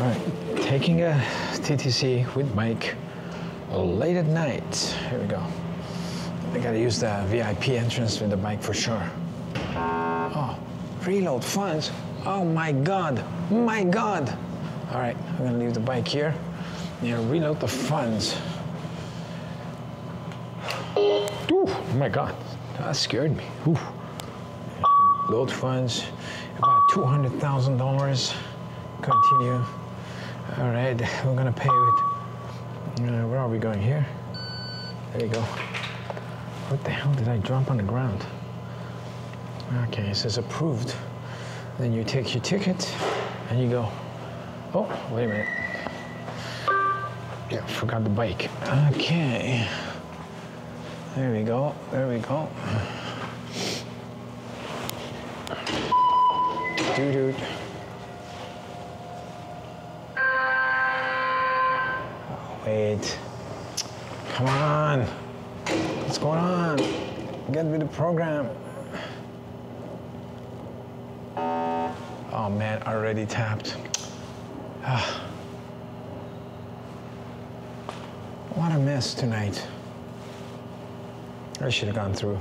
All right, taking a TTC with Mike late at night. Here we go. I gotta use the VIP entrance with the bike for sure. Oh, reload funds. Oh my God, my God. All right, I'm gonna leave the bike here. Yeah, reload the funds. Ooh, oh my God, that scared me. Ooh. Load funds, about $200,000. Continue. All right, we're gonna pay with, uh, where are we going here? There you go. What the hell did I drop on the ground? Okay, it says approved. Then you take your ticket and you go, oh, wait a minute. Yeah, forgot the bike. Okay. There we go, there we go. Doo Come on. What's going on? Get with the program. Oh man, already tapped. Ah. What a mess tonight. I should have gone through.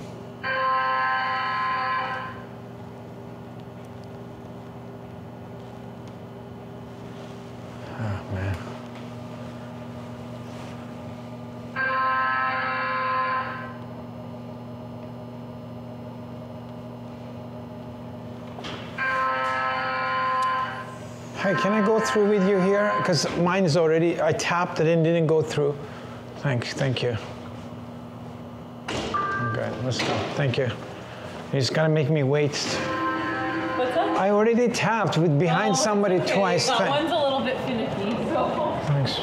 Can I go through with you here? Because mine is already, I tapped it and didn't go through. Thank, thank you. Okay, let's go. Thank you. Just gotta make me wait. What's up? I already tapped with behind Oh, somebody okay. twice. That one's a little bit finicky, so. Thanks.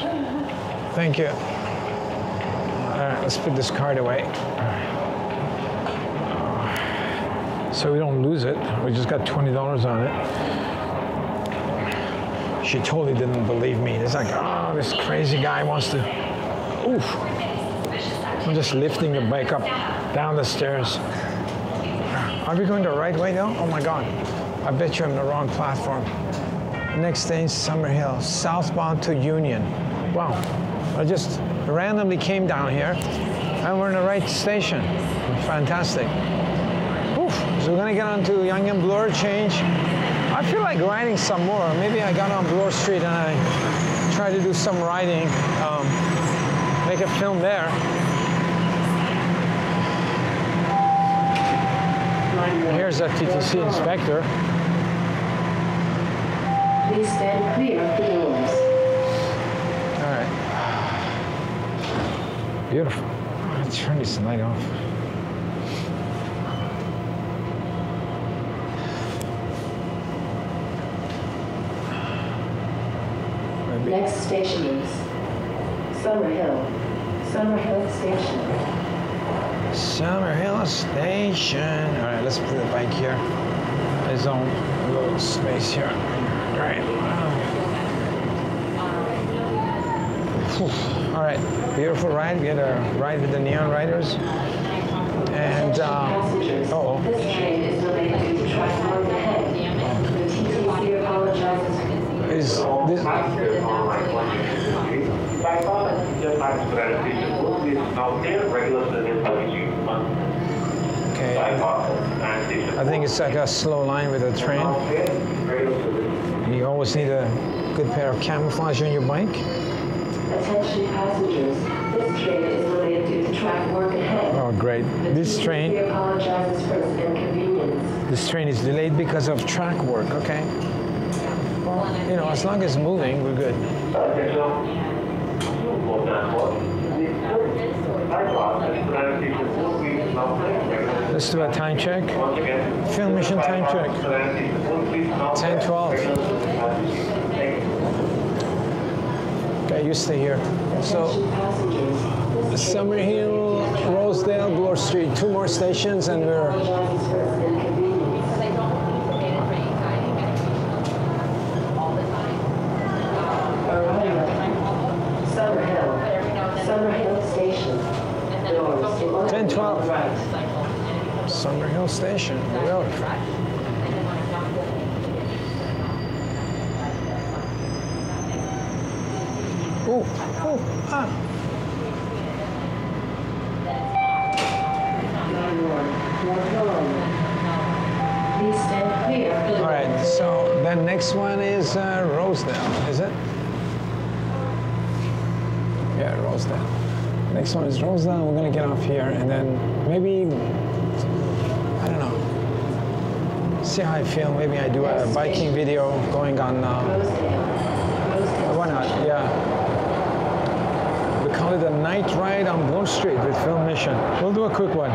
Thank you. All right, let's put this card away. So we don't lose it. We just got $20 on it. She totally didn't believe me. It's like, oh, this crazy guy wants to. Oof. I'm just lifting the bike up, down the stairs. Are we going the right way now? Oh my God. I bet you I'm the wrong platform. Next thing, station, Summerhill, southbound to Union. Wow, I just randomly came down here and we're in the right station. Fantastic. Oof. So we're gonna get onto Yonge and Bloor change. I feel like riding some more. Maybe I got on Bloor Street and I tried to do some riding, um, make a film there. Here's a TTC inspector. Please stand clear of the doors. All right. Beautiful. Let's turn this light off. Station is Summerhill. Summerhill Station. Summerhill Station. All right, let's put the bike here. There's own a little space here. All right. All right, beautiful ride. We had a ride with the Neon Riders. And, uh, Passengers, for resume. okay. Platform and station. I think it's like a slow line with a train. Now clear, regular service. You always need a good pair of camouflage on your bike. Attention passengers, this train is delayed due to traffic work ahead. Oh, great. This train, apologizes for this inconvenience. this train is delayed because of track work. Okay. Well, you know, as long as it's moving, we're good. Let's do a time check. Film mission time check. transition will be now 10, 12. Regular service for resume. Thank you. Okay, you stay here. So, Summerhill, Rosedale, Bloor Street, two more stations, and we're. apologizes for this inconvenience. Because I don't want to forget it for you guys. I get information all the time. Arrival. But Summerhill. every now and then. Summerhill Station. And then Doors some to people open 10, 12. right. cycle and it becomes Summerhill Station. We're exactly out. correct. And then when I don't go, Oh, oh, ah. 911, North Lawn. Please stand clear of the All right, so the next one is uh, Rosedale, is it? Yeah, Rosedale. Next one is Rosedale. We're gonna get off here and then maybe, I don't know, see how I feel. Maybe I do a biking video going on, uh. Rosedale. why not? Yeah. We call it a night ride on Bloor Street with Film Mission. We'll do a quick one.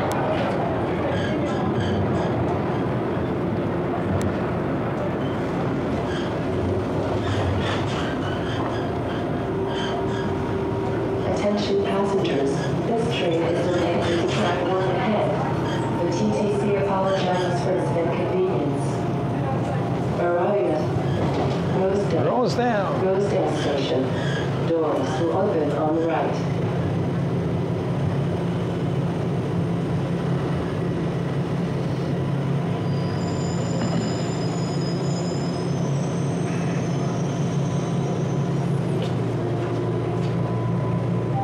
Passengers, this train is delayed to track one ahead. The TTC apologizes for this inconvenience. Rosedale. Rosedale. Rosedale Station. Doors will open on the right.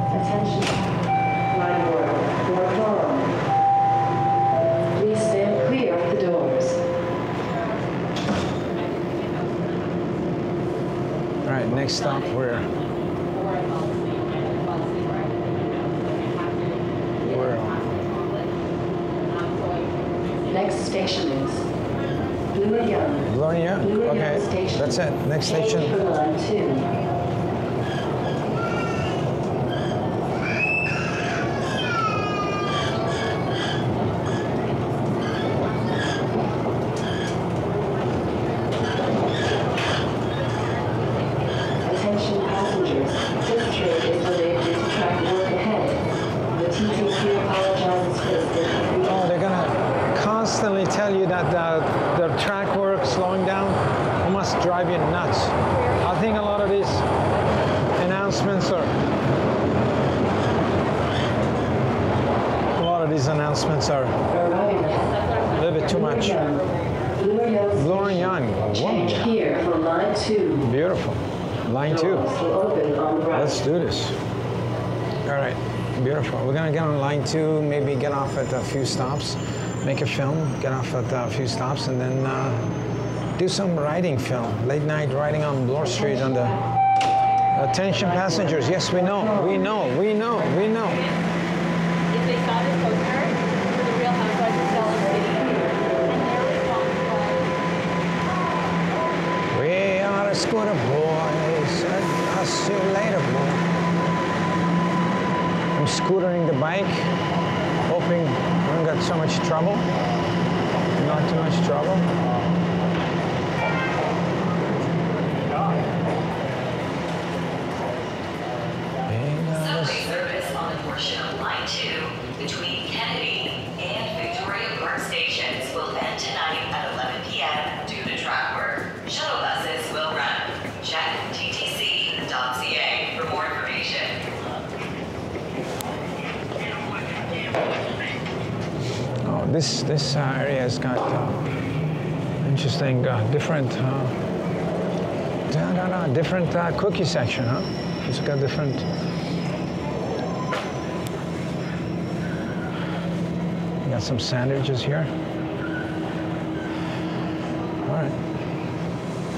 Attention, line order, North Lawn. Please stand clear of the doors. All right, next stop, we're, we're Next station is Bloor and Yonge. Gloria. Bloor and Okay, Yonge that's it. Next station. two. Attention passengers, this train is delayed due to track work ahead. The TTC apologizes for this inconvenience. Oh, they're gonna constantly tell you that the, the track work slowing down must drive you nuts. I think a lot of these announcements are a lot of these are a little bit too much. And Yonge Bloor and Station. Yonge. Whoa. Change here for line two. Beautiful. Line two. Doors will open on the right. Let's do this. All right, beautiful. We're gonna get on line two, maybe get off at a few stops, make a film, get off at a few stops, and then uh, do some riding film. Late night riding on Bloor Street on the. Attention passengers, yes, we know, we know, we know, we know. If they saw this poster for the Real Housewives of Salt Lake City, and there was one, Are the scooter boys, I'll see you later, boy. I'm scootering the bike, hoping I don't get so much trouble. Not too much trouble. Subway service on the portion of Line 2 between Kennedy and Victoria Park stations will end tonight at 11 p.m. due to track work. Shuttle buses will run. Check ttc.ca for more information. Oh, this this area has got uh, interesting, uh, different, uh, no, no, no, different uh, cookie section, huh? It's got different. Got some sandwiches here. All right,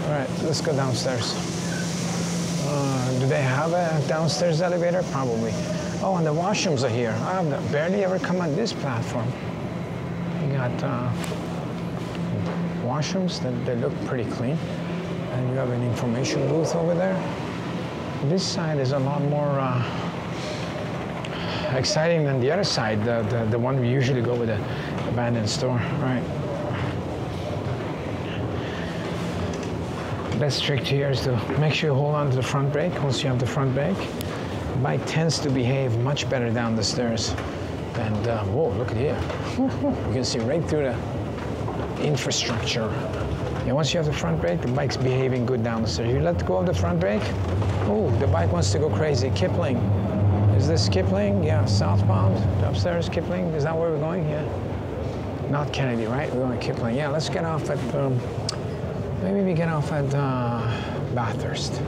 all right. Let's go downstairs. Uh, do they have a downstairs elevator? Probably. Oh, and the washrooms are here. I've barely ever come on this platform. Got uh, washrooms that they look pretty clean, and you have an information booth over there. This side is a lot more uh, exciting than the other side, the, the, the one we usually go with the abandoned store, right? Best trick here is to make sure you hold on to the front brake once you have the front brake. Bike tends to behave much better down the stairs. And uh, whoa, look at here. You can see right through the infrastructure. And once you have the front brake, the bike's behaving good down the stairs. You let go of the front brake, oh, the bike wants to go crazy. Kipling. Is this Kipling? Yeah, southbound, upstairs, Kipling. Is that where we're going? Yeah. Not Kennedy, right? We're going to Kipling. Yeah, let's get off at, um, maybe we get off at uh, Bathurst.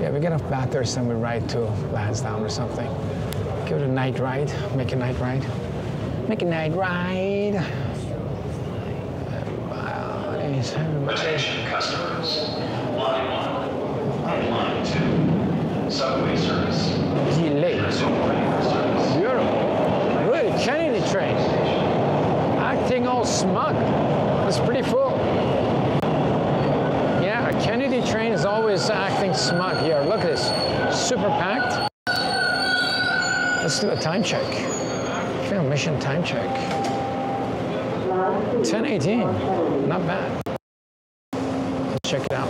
Yeah, we get off Bathurst and we ride to Lansdowne or something. It a night ride. Make a night ride. Make a night ride. Attention customers. Line 1 and Line 2. Subway service. Delay. Resume regular service. Beautiful. At Kennedy train. Acting all smug. It's pretty full. Yeah, a Kennedy train is always acting smug here. Look at this. Super packed. Let's do a time check. Mission time check. 1018. Not bad. Let's check it out.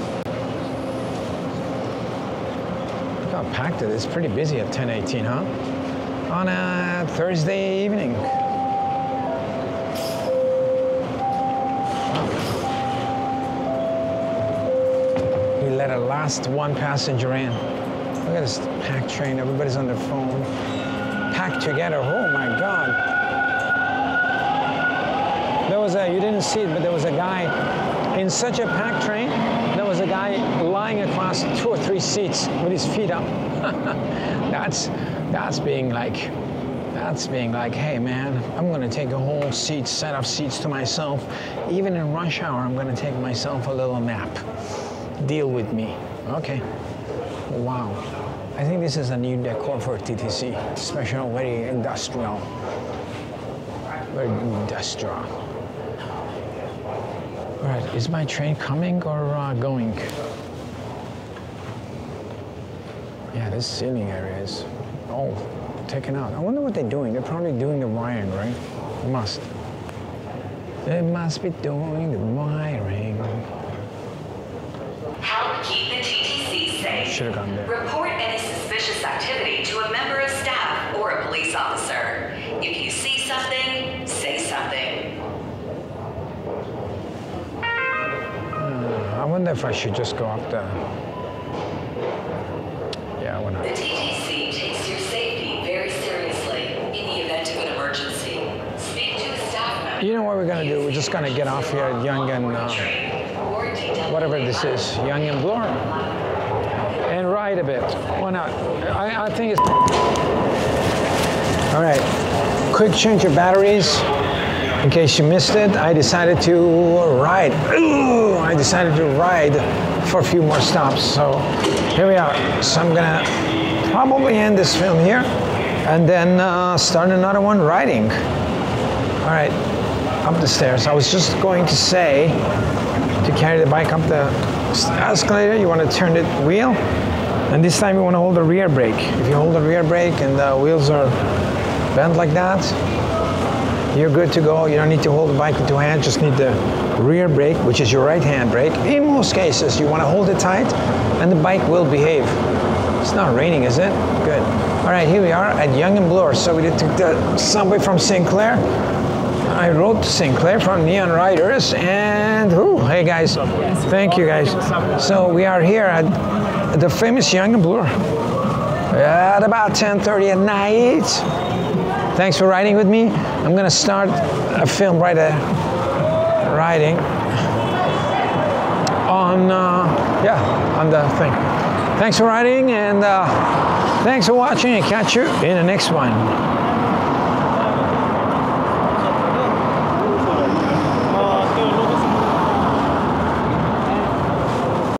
Look how packed it is. Pretty busy at 1018, huh? On a Thursday evening. We let a last one passenger in. Look at this packed train. Everybody's on their phone. Packed together. Oh my God. There was a, you didn't see it, but there was a guy in such a packed train. There was a guy lying across two or three seats with his feet up. that's, that's being like, that's being like, hey man, I'm gonna take a whole seat, set of seats to myself. Even in rush hour, I'm gonna take myself a little nap. Deal with me. Okay. Wow. I think this is a new decor for TTC. Special, very industrial. Very industrial. All right, is my train coming or uh, going? Yeah, this ceiling area is all taken out. I wonder what they're doing. They're probably doing the wiring, right? They must. They must be doing the wiring. Help keep the TTC safe. Should have gone there. Report any suspicious activity to a member of staff or a police officer. If you see something, say something. I wonder if I should just go up there. Yeah, why not? The TTC takes your safety very seriously in the event of an emergency. Speak to a staff member. You know what we're gonna do? We're just gonna get off here at Yonge and uh, whatever this is, Yonge and Bloor, and ride a bit. Why not? I, I think it's. All right, quick change of batteries. In case you missed it, I decided to ride. Ooh, I decided to ride for a few more stops. So here we are. So I'm gonna probably end this film here, and then uh, start another one riding. All right, up the stairs. I was just going to say to carry the bike up the escalator, you want to turn the wheel, and this time you want to hold the rear brake. If you hold the rear brake and the wheels are bent like that, you're good to go. You don't need to hold the bike with two hands, just need the rear brake, which is your right hand brake. In most cases, you want to hold it tight, and the bike will behave. It's not raining, is it? Good. All right, here we are at Yonge and Bloor. So we took the subway from St. Clair. I wrote St. Clair from Neon Riders, and hey guys, thank you guys. So we are here at the famous Yonge and Bloor at about 10:30 at night. Thanks for riding with me. I'm gonna start a film right there, riding on, uh, yeah, on the thing. Thanks for riding and uh, thanks for watching and catch you in the next one.